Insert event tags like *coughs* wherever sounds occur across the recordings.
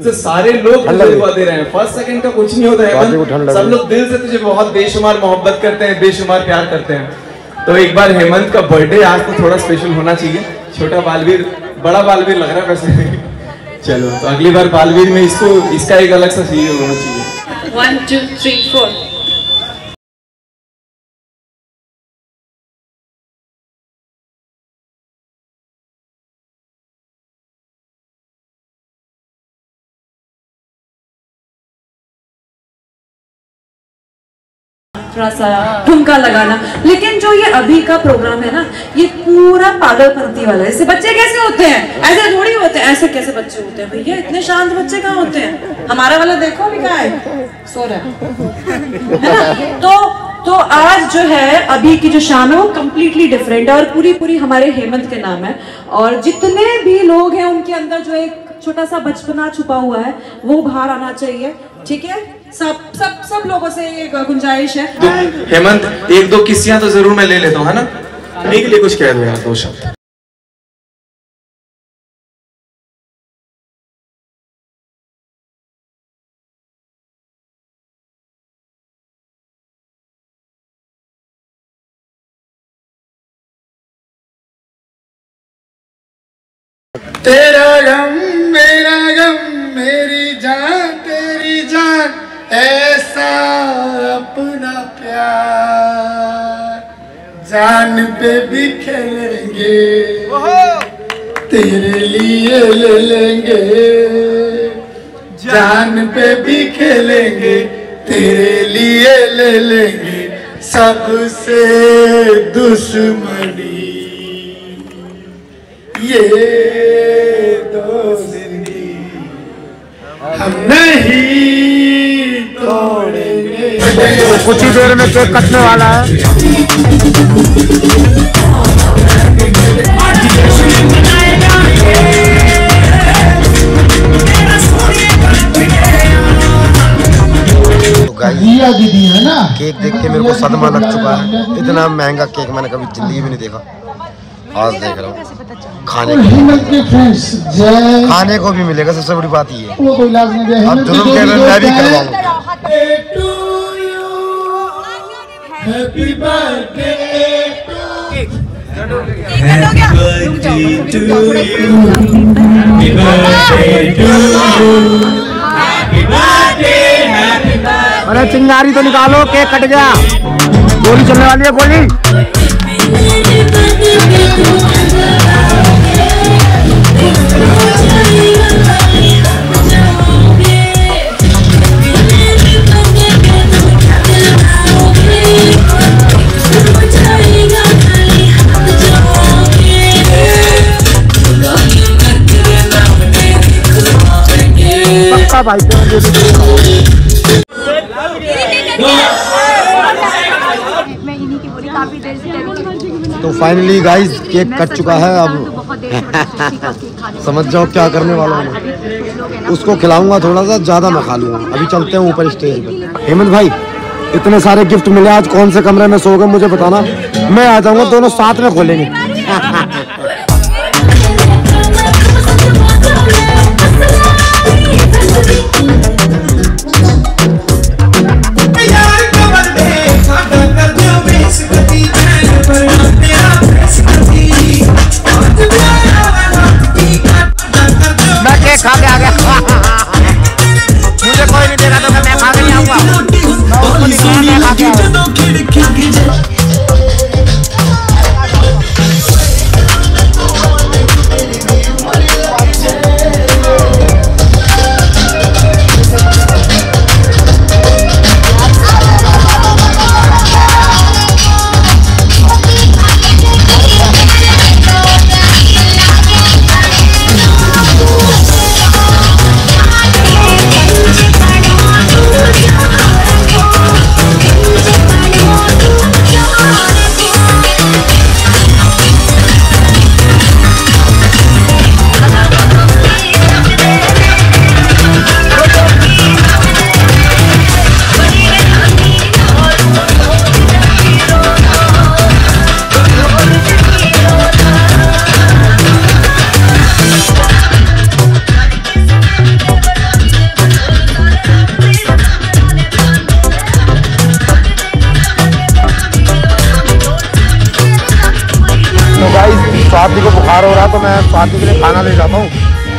से सारे लोग तुझे दुआ दे रहे हैं। फ़र्स्ट सेकंड का कुछ नहीं होता है। सब लोग दिल से तुझे बहुत बेशुमार मोहब्बत करते हैं बेशुमार प्यार करते हैं। तो एक बार हेमंत का बर्थडे आज तो थोड़ा स्पेशल होना चाहिए। छोटा बालवीर बड़ा बालवीर लग रहा है वैसे। चलो तो अगली बार बालवीर में इसको इसका एक अलग सा सीरियल होना चाहिए। One, two, three, four. थोड़ा सा ठुमका लगाना। लेकिन जो ये अभी का प्रोग्राम है ना, ये पूरा पागलपंती वाला है। इससे बच्चे कैसे होते हैं? ऐसे थोड़ी होते हैं। ऐसे कैसे बच्चे होते हैं? भैया, इतने शांत बच्चे कहाँ होते हैं? हमारा वाला देखो अभी कहाँ है। सो रहा है। तो तो आज जो है, अभी की जो शाम है, वो कम्प्लीटली डिफरेंट है और पूरी पूरी हमारे हेमंत के नाम है। और जितने भी लोग हैं, उनके अंदर जो एक छोटा सा बचपना छुपा हुआ है, वो बाहर आना चाहिए। ठीक है? सब सब सब लोगों से गुंजाइश है। हेमंत, एक दो किस्सियाँ तो ज़रूर मैं ले लेता हूँ, है ना? के लिए कुछ कह दो यार, दो शब्द। तेरा गम ऐसा अपना प्यार जान पे भी खेलेंगे। तेरे लिए ले लेंगे। जान पे भी खेलेंगे तेरे लिए ले लेंगे सबसे दुश्मनी। ये दोस्ती हम नहीं तोड़ेंगे। कुछ ही देर में केक कटने वाला है। तो दीदी है ना? केक देख के मेरे को सदमा लग चुका है। इतना महँगा केक मैंने कभी ज़िंदगी में नहीं देखा। आज देख रहा हूँ। खाने को खाने को भी मिलेगा सबसे बड़ी बात ये है वो कोई इलाज नहीं दे अब जुलूम के मैं भी करवाऊँगा हैप्पी बर्थडे अरे चिंगारी तो निकालो केक कट गया। गोली चलने वाली है गोली। पक्का भाई तो फाइनली गाइस केक कट चुका है अब। *laughs* समझ जाओ क्या करने वाला हूँ उसको खिलाऊँगा थोड़ा सा, ज़्यादा मैं खा लूँगा। अभी चलते हैं ऊपर स्टेज पे। हेमंत भाई, इतने सारे गिफ्ट मिले आज, कौन से कमरे में सो गए मुझे बताना। मैं आ जाऊँगा, दोनों साथ में खोलेंगे। *laughs*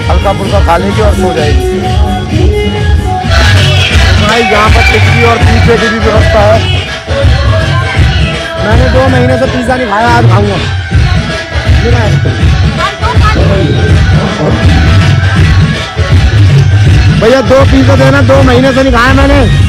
हल्का फुल्का खा लेगी और सो जाएगी। यहाँ पर टिक्की और पिज्जे की भी व्यवस्था है। मैंने दो महीने से पिज़्ज़ा नहीं खाया, आज खाऊँगा। भैया, दो पिज्जा देना, दो महीने से नहीं खाया मैंने।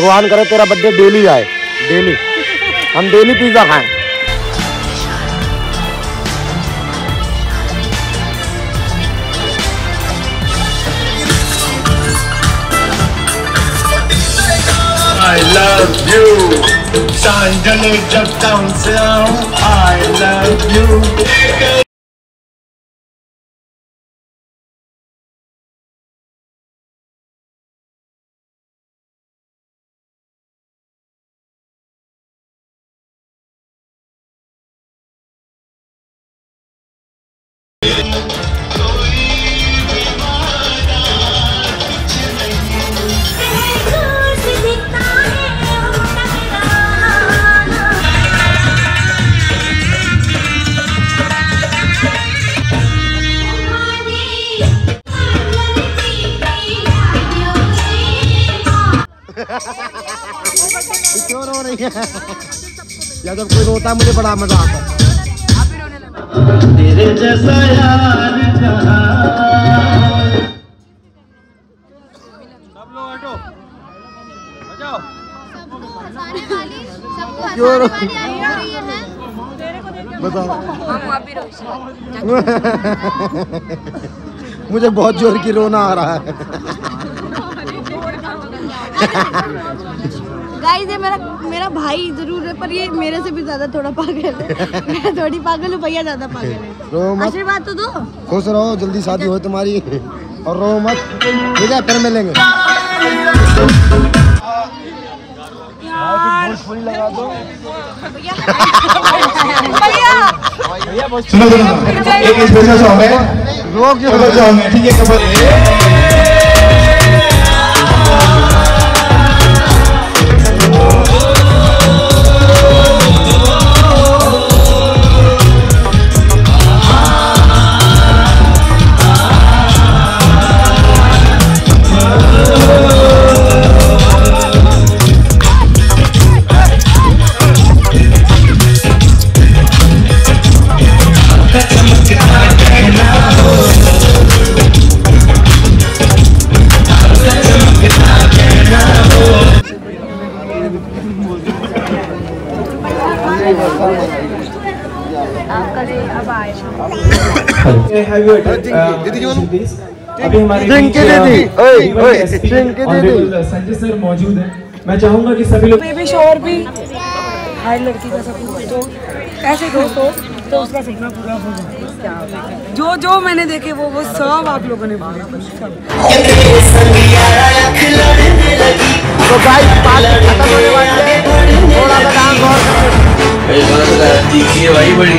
भगवान करे तेरा बर्थडे डेली आए डेली हम डेली पिज्जा खाएँ I love you. Sandali jab down sound. I love you. *laughs* या जब कोई रोता है मुझे बड़ा मज़ा आता है। तेरे जैसा यार बताओ *laughs* मुझे बहुत ज़ोर की रोना आ रहा है। *laughs* गाइस ये मेरा मेरा भाई ज़रूर है पर ये मेरे से भी ज़्यादा थोड़ा पागल है। *laughs* मैं थोड़ी पागल हूँ भैया ज़्यादा पागल है। मत। आशीर्वाद तो दो। खुश रहो जल्दी शादी हो तुम्हारी। और रो मत। ठीक है फिर मिलेंगे। सुनो सुनो सुनो। एक स्पेशल सॉन्ग है रो क्यों? है ठीक है संजय सर मौजूद हैं। मैं चाहूँगा कि सभी लोग बेबी शोर भी हर लड़की का सब तो ऐसे दोस्त तो उसका सपना पूरा हो जाए। जो जो मैंने देखे वो वो सब आप लोगों ने तो गाइस खत्म होने वाली है। थोड़ा सा डांस और करते भाई बड़ी।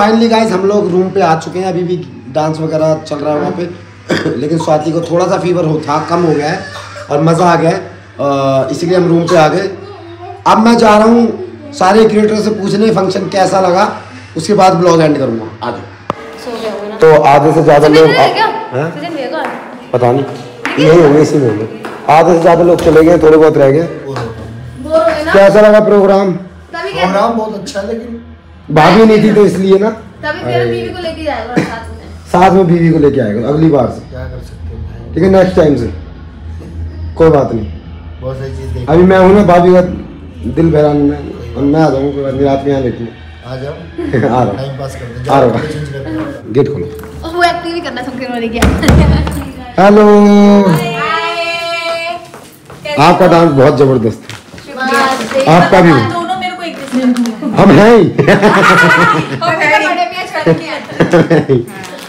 फाइनली गाइस हम लोग रूम पे आ चुके हैं। अभी भी डांस वगैरह चल रहा है वहाँ पे। *coughs* लेकिन स्वाति को थोड़ा सा फीवर हो था कम हो गया है और मज़ा आ गया है। इसलिए हम रूम पे आ गए। अब मैं जा रहा हूँ सारे क्रिएटर से पूछने फ़ंक्शन कैसा लगा। उसके बाद ब्लॉग एंड करूँगा। आ जाओ तो आधे से ज़्यादा लोग हैं? पता नहीं। यही होंगे इसी में होंगे। आधे से ज़्यादा लोग चले गए थोड़े बहुत रह गए। कैसा लगा प्रोग्राम प्रोग्राम बहुत अच्छा है लेकिन भाभी नहीं थी तो इसलिए ना। तभी तेरे बीवी को लेके जाएगा साथ में। बीवी को लेके आएगा अगली बार से। क्या कर सकते हैं ठीक है नेक्स्ट टाइम से। कोई बात नहीं। बहुत सारी चीज़ देख। अभी मैं हूँ ना भाभी का दिल बहराने में और मैं आ जाऊँगा कोई बात नहीं रात में यहाँ लेटी आ जाओ। आ *laughs* रहा आ रहा हूँ। गेट खोलो। वो एक्टिंग भी करना सबके वाले क्या हेलो आपका डांस बहुत ज़बरदस्त है। आपका भी हम हैं ही। *laughs*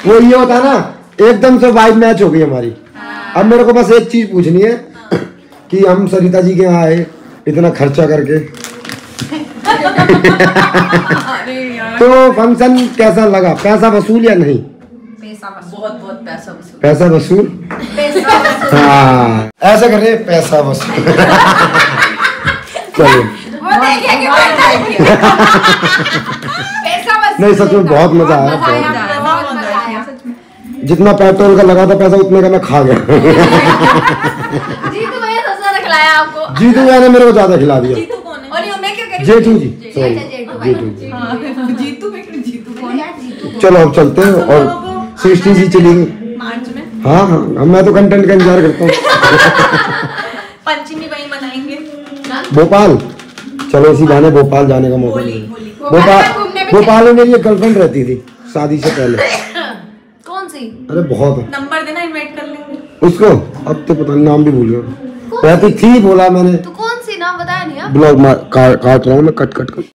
वो ये होता है ना एकदम से वाइब मैच हो गई हमारी। अब मेरे को बस एक चीज़ पूछनी है कि हम सरिता जी के यहाँ आए इतना खर्चा करके। तो फ़ंक्शन कैसा लगा? पैसा वसूल या नहीं? बहुत बहुत पैसा वसूल? पैसा वसूल। हाँ। ऐसा कर रहे हैं, पैसा वसूल। *laughs* चलिए। नहीं सच में बहुत मज़ा आया बहुत। मज़ा आया। जितना पेट्रोल का लगा था पैसा उतने का मैं खा गया। जी तो भैया सबसे ज़्यादा खिलाया आपको। जीतू भैया ने मेरे को ज़्यादा खिला दिया। जीतू कौन है? और ये मैं क्यों कह रही जेठू जी अच्छा, सॉरी जेठू भाई। जेठू जी। हाँ, जीतू में क्यों जीतू कौन है? चलो अब चलते हैं और सृष्टि जी चली गई। मार्च में। हाँ हाँ अब मैं तो कंटेंट का इंतज़ार करता हूँ। *laughs* पंचमी वही मनाएँगे। भोपाल। चलो इसी बहाने भोपाल जाने का मौका नहीं मिला। भोपाल भोपाल में मेरी गर्लफ्रेंड रहती थी शादी से पहले। *coughs* कौन सी? अरे बहुत। नंबर देना इनवाइट कर लेंगे। उसको? अब तो पता नहीं नाम भी भूल गया। रहती थी बोला मैंने। तो कौन सी? नाम बताया नहीं ब्लॉग ब्लॉग काट रहा हूँ मैं कट कट कर